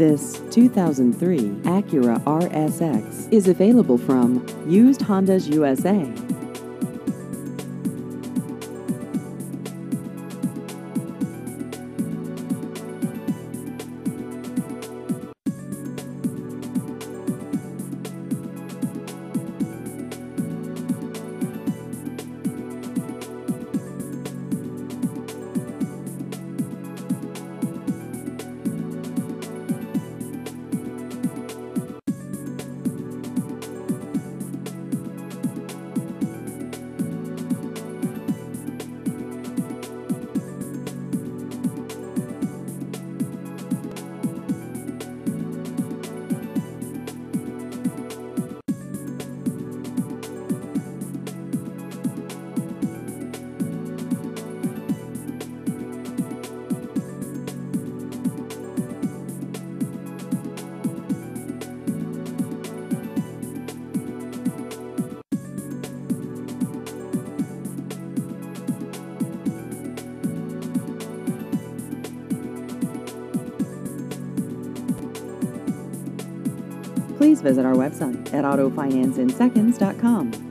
This 2003 Acura RSX is available from Used Hondas USA. Please visit our website at autofinanceinseconds.com.